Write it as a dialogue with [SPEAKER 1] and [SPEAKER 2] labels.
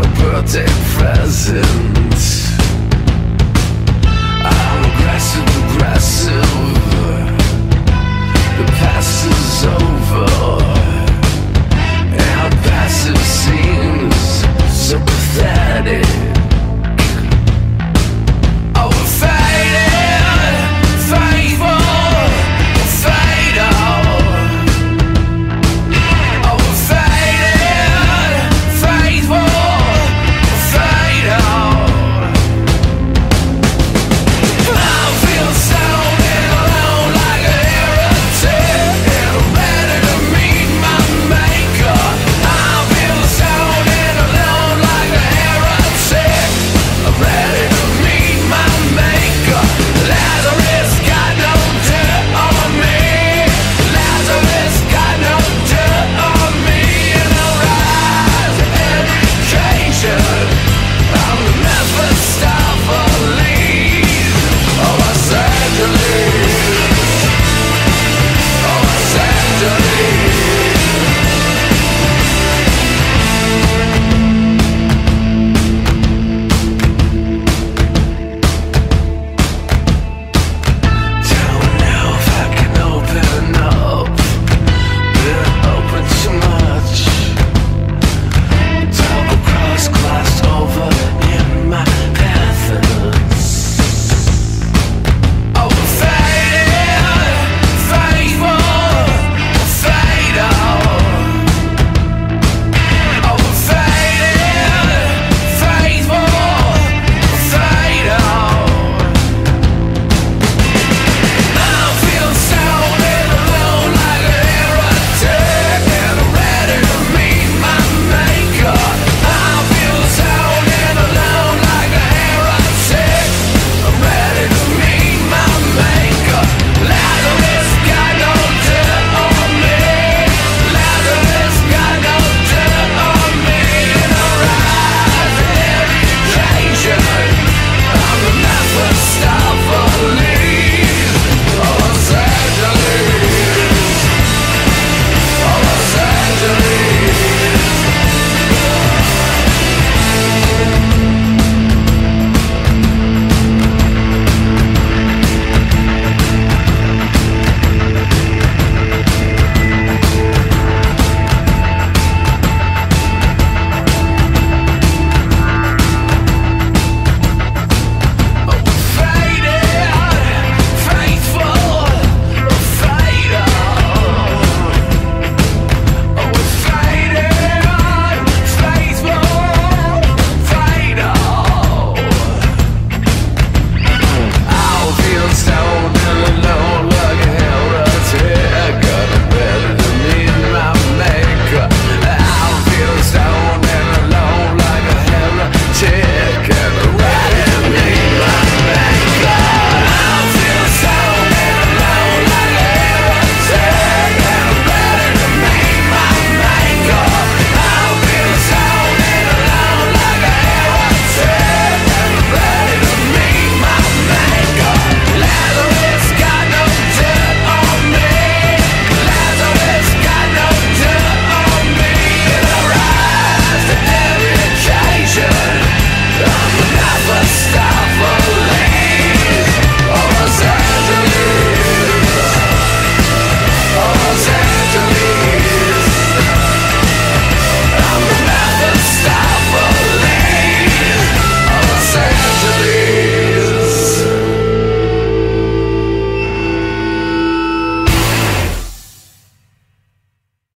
[SPEAKER 1] a birthday present. I'm aggressive, aggressive. The past is over.